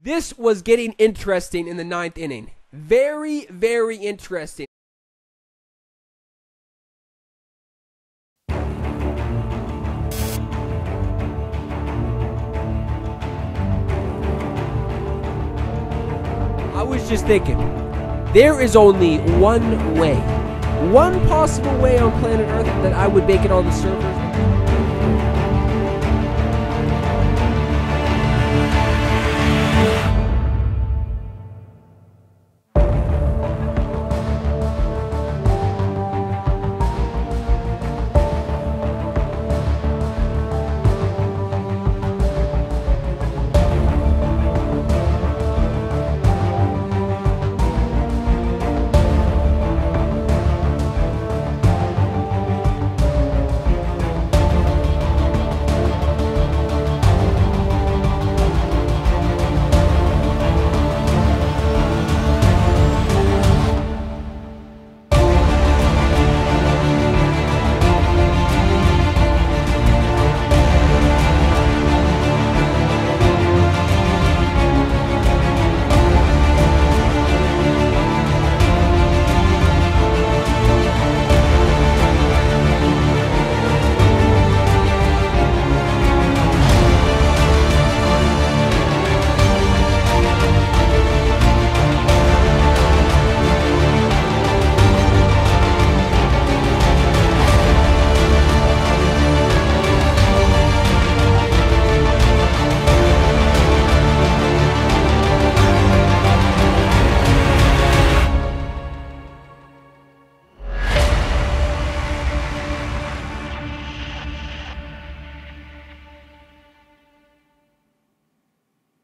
This was getting interesting in the ninth inning. Very, very interesting. I was just thinking, there is only one way, one possible way on planet Earth that I would make it on the servers.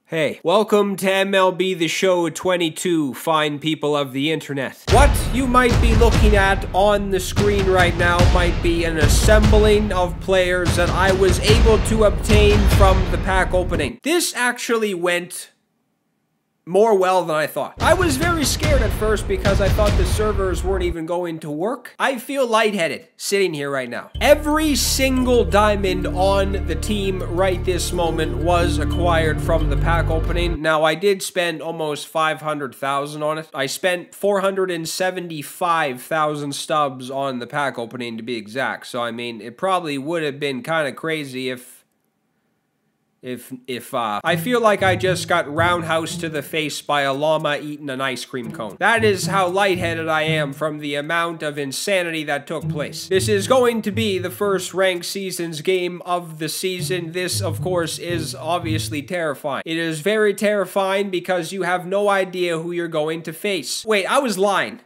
Hey, welcome to MLB The Show 22, fine people of the internet. What you might be looking at on the screen right now might be an assembling of players that I was able to obtain from the pack opening. This actually went more well than I thought. I was very scared at first because I thought the servers weren't even going to work. I feel lightheaded sitting here right now. Every single diamond on the team right this moment was acquired from the pack opening. Now, I did spend almost 500,000 on it. I spent 475,000 stubs on the pack opening to be exact. So, I mean, it probably would have been kind of crazy if if if uh, I feel like I just got roundhouse to the face by a llama eating an ice cream cone. That is how lightheaded I am from the amount of insanity that took place. This is going to be the first ranked seasons game of the season. This, of course, is obviously terrifying. It is very terrifying because you have no idea who you're going to face. Wait, I was lying.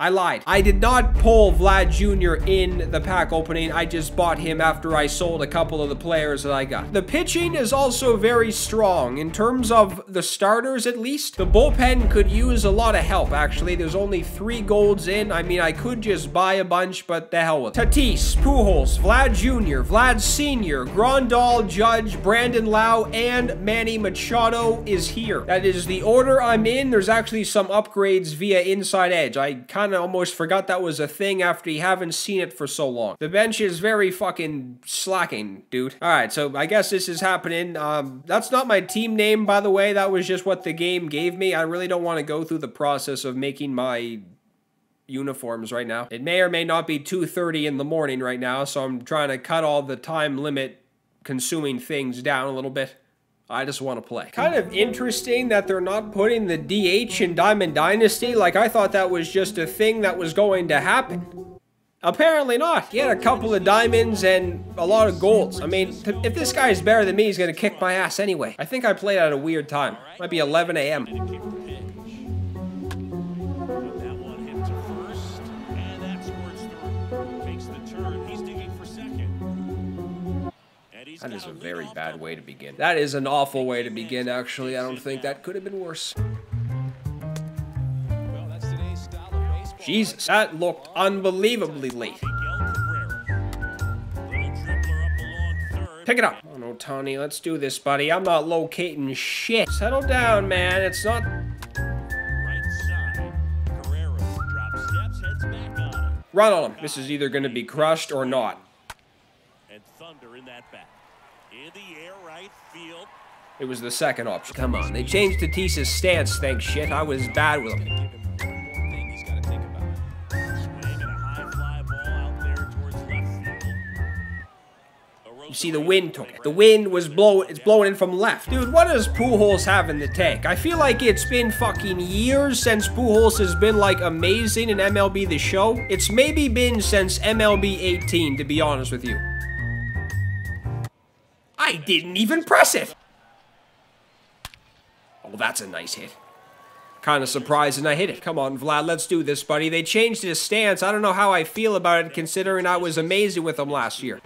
I lied. I did not pull Vlad Jr. in the pack opening. I just bought him after I sold a couple of the players that I got. The pitching is also very strong. In terms of the starters, at least, the bullpen could use a lot of help, actually. There's only three golds in. I mean, I could just buy a bunch, but the hell with it. Tatis, Pujols, Vlad Jr., Vlad Sr., Grandal, Judge, Brandon Lowe, and Manny Machado is here. That is the order I'm in. There's actually some upgrades via Inside Edge. I kind kind of almost forgot that was a thing after you haven't seen it for so long. The bench is very fucking slacking, dude. All right, so I guess this is happening. Um, that's not my team name, by the way. That was just what the game gave me. I really don't want to go through the process of making my uniforms right now. It may or may not be 2.30 in the morning right now, so I'm trying to cut all the time limit consuming things down a little bit. I just want to play. Kind of interesting that they're not putting the DH in Diamond Dynasty. Like, I thought that was just a thing that was going to happen. Apparently not. He had a couple of diamonds and a lot of golds. I mean, if this guy is better than me, he's going to kick my ass anyway. I think I played at a weird time. Might be 11 a.m. That is a very bad way to begin. That is an awful way to begin, actually. I don't think that could have been worse. Jesus, that looked unbelievably late. Pick it up. Oh no, Tony, let's do this, buddy. I'm not locating shit. Settle down, man. It's not... Run on him. This is either going to be crushed or not. And Thunder in that bat. In the air, right field. It was the second option. Come on, they changed Tatis's stance, thanks shit. I was bad with him. Give him one thing he's got to think about. Swing and a high fly ball out there towards left field. You see, the wind took it. The wind was blowing, it's blowing in from left. Dude, what does Pujols have in the tank? I feel like it's been fucking years since Pujols has been, like, amazing in MLB The Show. It's maybe been since MLB 18, to be honest with you. I didn't even press it! Oh, that's a nice hit. Kind of surprised and I hit it. Come on, Vlad, let's do this, buddy. They changed his stance. I don't know how I feel about it, considering I was amazing with him last year.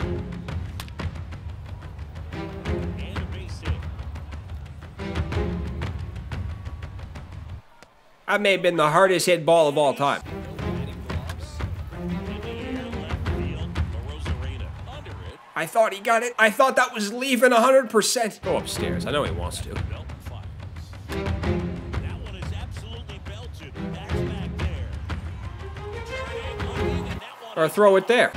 That may have been the hardest hit ball of all time. I thought he got it. I thought that was leaving 100%. Go upstairs. I know he wants to. Belton fires. That one is absolutely belted. That's back there. Turning, looking, and that one Or throw it there.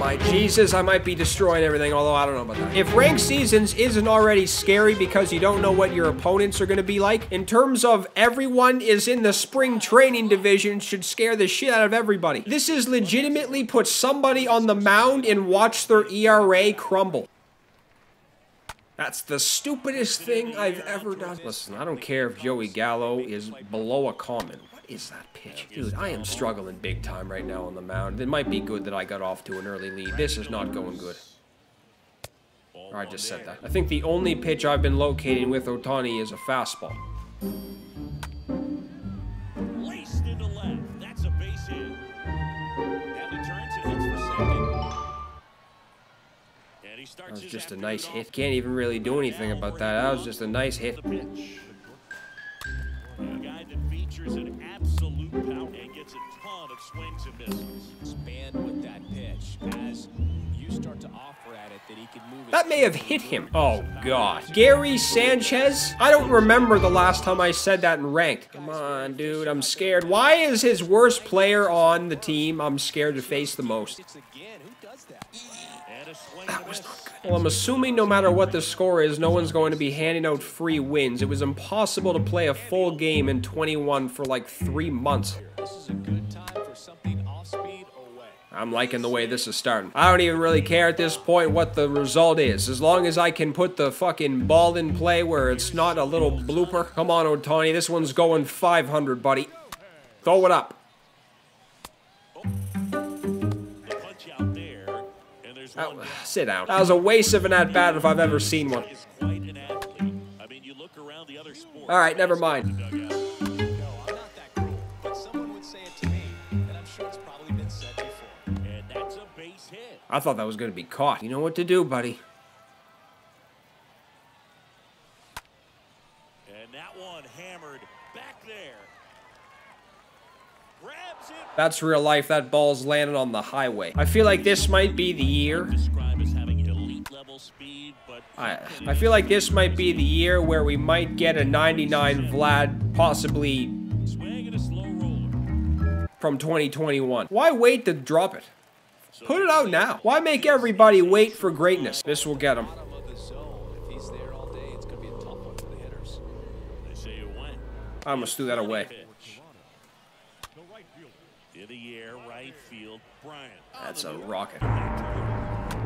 My Jesus, I might be destroying everything, although I don't know about that. If ranked seasons isn't already scary because you don't know what your opponents are going to be like, in terms of everyone is in the spring training division should scare the shit out of everybody. This is legitimately put somebody on the mound and watch their ERA crumble. That's the stupidest thing I've ever done. Listen, I don't care if Joey Gallo is below a common. Is that pitch? Dude, I am struggling big time right now on the mound. It might be good that I got off to an early lead. This is not going good. Or I just said that. I think the only pitch I've been locating with Ohtani is a fastball. Laced into left. That's a base hit. Now he turns and hits for second. That was just a nice hit. Can't even really do anything about that. That was just a nice hit. The pitch. A guy that features an absolute power and gets a ton of swings and misses. Expand with that pitch as you start to offer at it that he can move. That may have hit him. Oh, God. Gary Sanchez? I don't remember the last time I said that in ranked. Come on, dude. I'm scared. Why is his worst player on the team I'm scared to face the most? It's again. Who does that? And a swing and a miss. Well, I'm assuming no matter what the score is, no one's going to be handing out free wins. It was impossible to play a full game in 21 for like three months. This is a good time for something off speed away. I'm liking the way this is starting. I don't even really care at this point what the result is. As long as I can put the fucking ball in play where it's not a little blooper. Come on, Ohtani. This one's going 500, buddy. Throw it up. That- sit down. That was a waste of an at-bat if I've ever seen one. Is quite an athlete. I mean, you look around the other sports. All right, never mind. No, I'm not that cruel, but someone would say it to me, and I'm sure it's probably been said before. And that's a base hit. I thought that was going to be caught. You know what to do, buddy. And that one hammered back there. Grabs it. That's real life. That ball's landing on the highway. I feel like this might be the year. Described as having elite level speed, but I, I feel like this might be the year where we might get a 99 Vlad, possibly swing and a slow roller. from 2021. Why wait to drop it? Put it out now. Why make everybody wait for greatness? This will get him. Bottom of the zone. If he's there all day, it's going to be a tough one for the hitters. They say it went. I almost threw that away. The air, right field, Bryant. That's a rocket. That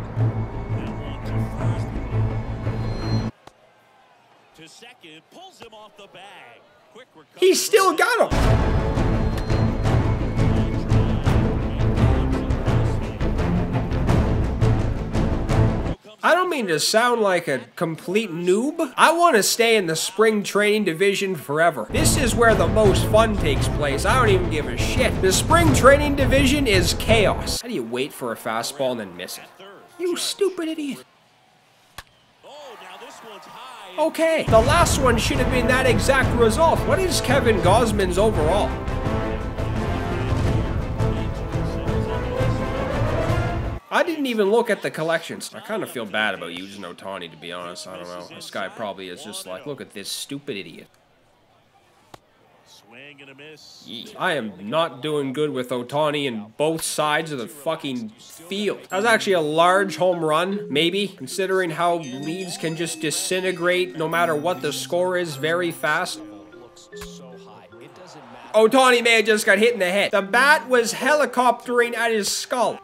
one to first. To second, pulls him off the bag. Quick recovery. He still got him. Mean to sound like a complete noob. I want to stay in the spring training division forever. This is where the most fun takes place. I don't even give a shit. The spring training division is chaos. How do you wait for a fastball and then miss it? You stupid idiot. Okay, the last one should have been that exact result. What is Kevin Gausman's overall? I didn't even look at the collections. I kind of feel bad about using Ohtani, to be honest. I don't know. This guy probably is just like, look at this stupid idiot. Swing and a miss. I am not doing good with Ohtani in both sides of the fucking field. That was actually a large home run, maybe, considering how leads can just disintegrate no matter what the score is very fast. Looks so high. It doesn't matter. Ohtani may have just got hit in the head. The bat was helicoptering at his skull.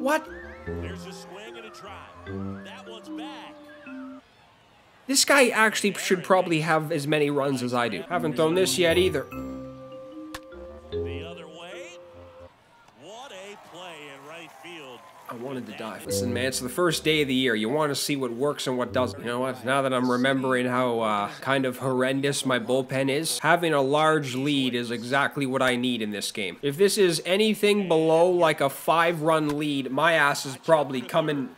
What? There's a swing and a drive. That one's back. This guy actually should probably have as many runs as I do. Haven't thrown this yet either. Wanted to dive. Listen, man, it's the first day of the year. You want to see what works and what doesn't. You know what? Now that I'm remembering how uh, kind of horrendous my bullpen is, having a large lead is exactly what I need in this game. If this is anything below like a five-run lead, my ass is probably coming.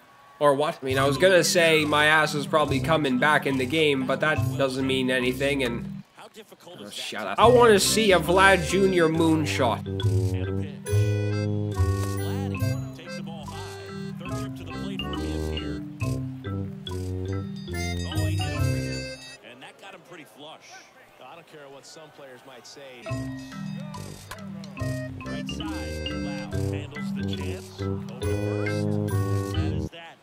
Or what? I mean, I was gonna say my ass is probably coming back in the game, but that doesn't mean anything. And How difficult is that? shut up. I want to see a Vlad Jr. moonshot. Got him pretty flush. I don't care what some players might say. Right side. Loud handles the chance. Over first. That is that.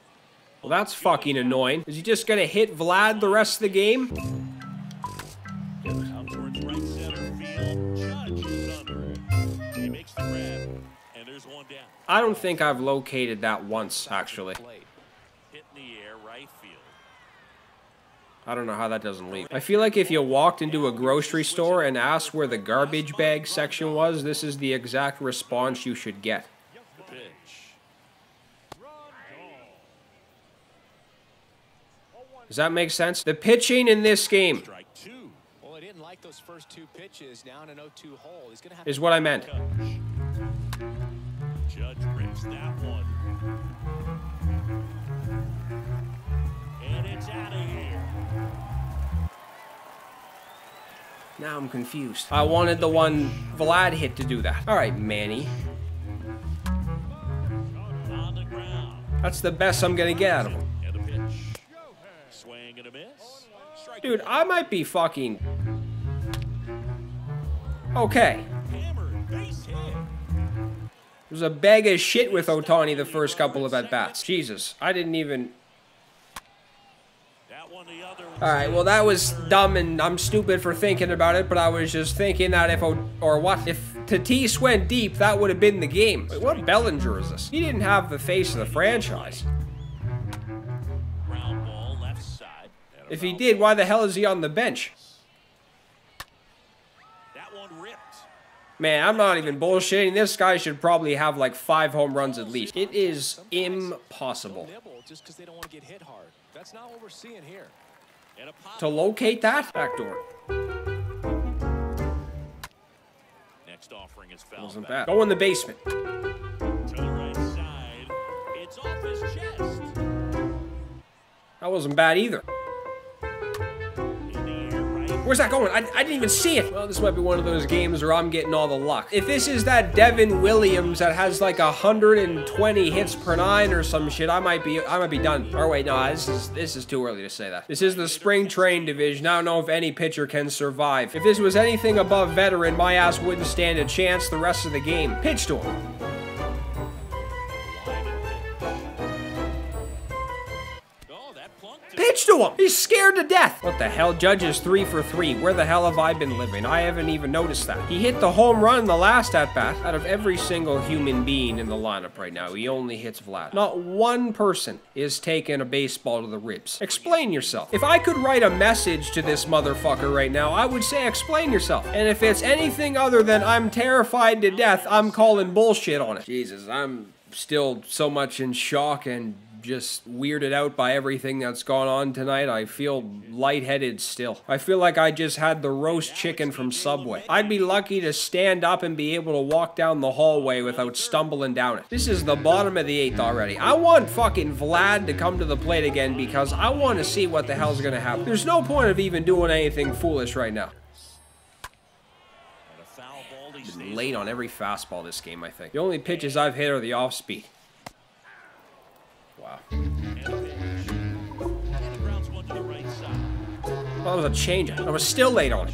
Well, that's fucking annoying. Is he just gonna hit Vlad the rest of the game? Out towards right center field. Judge is under. He makes the grab. And there's one down. I don't think I've located that once, actually. Plate. Hit in the air, right field. I don't know how that doesn't leave. I feel like if you walked into a grocery store and asked where the garbage bag section was, this is the exact response you should get. Does that make sense? The pitching in this game Well, I didn't like those first two pitches down an 0-2 hole. He's gonna have is what I meant. Judge rips that one. And it's out of here. Now I'm confused. I wanted the one Vlad hit to do that. All right, Manny. That's the best I'm gonna get out of him. Dude, I might be fucking... Okay. It was a bag of shit with Ohtani the first couple of at-bats. Jesus, I didn't even... That one the other. All right, well that was dumb and I'm stupid for thinking about it, but I was just thinking that if o- or what if Tatis went deep, that would have been the game. Wait, what Bellinger is this? He didn't have the face of the franchise. Ground ball left side. And a If he did, why the hell is he on the bench? That one ripped. Man, I'm not even bullshitting. This guy should probably have like five home runs at least. It is impossible Nibble just because they don't want to get hit hard. That's not what we're seeing here. And a pop. to locate that backdoor. Next offering is foul. Wasn't back. bad. Go in the basement. To the right side. It's off his chest. That wasn't bad either. Where's that going? I, I didn't even see it. Well, this might be one of those games where I'm getting all the luck. If this is that Devin Williams that has like 120 hits per nine or some shit, I might be I might be done. Or wait, no, this is this is too early to say that. This is the spring train division. I don't know if any pitcher can survive. If this was anything above veteran, my ass wouldn't stand a chance the rest of the game. Pitch to him. Him. He's scared to death. What the hell? Judge is three for three. Where the hell have I been living? I haven't even noticed that. He hit the home run the last at bat. Out of every single human being in the lineup right now, he only hits Vlad. Not one person is taking a baseball to the ribs. Explain yourself. If I could write a message to this motherfucker right now, I would say explain yourself. And if it's anything other than I'm terrified to death, I'm calling bullshit on it. Jesus, I'm still so much in shock and just weirded out by everything that's gone on tonight. I feel lightheaded still. I feel like I just had the roast chicken from Subway. I'd be lucky to stand up and be able to walk down the hallway without stumbling down it. This is the bottom of the eighth already. I want fucking Vlad to come to the plate again because I want to see what the hell's gonna happen. There's no point of even doing anything foolish right now. Late on every fastball this game, I think. The only pitches I've hit are the off speed. Wow. and a pitch. And he grounds one to the right side. Well, that was a change. I was still late on it.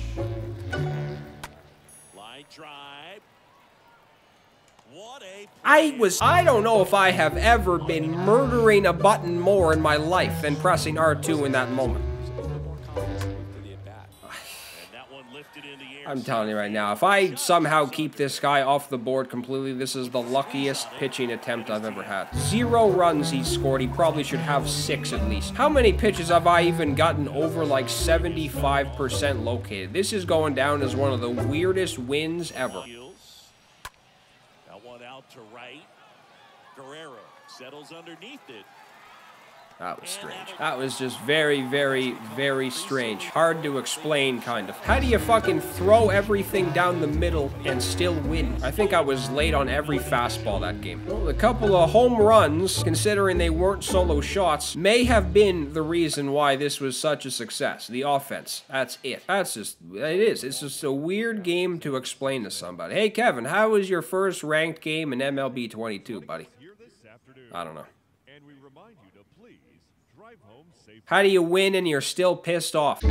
I was. I don't know if I have ever been murdering a button more in my life than pressing R2 in that moment. I'm telling you right now, if I somehow keep this guy off the board completely, this is the luckiest pitching attempt I've ever had. Zero runs he scored. He probably should have six at least. How many pitches have I even gotten over like 75% located? This is going down as one of the weirdest wins ever. That one out to right. Guerrero settles underneath it. That was strange. That was just very, very, very strange. Hard to explain, kind of. How do you fucking throw everything down the middle and still win? I think I was late on every fastball that game. Well, a couple of home runs, considering they weren't solo shots, may have been the reason why this was such a success. The offense. That's it. That's just, it is. It's just a weird game to explain to somebody. Hey, Kevin, how was your first ranked game in MLB 22, buddy? I don't know. And we remind you to please drive home safely. How do you win and you're still pissed off?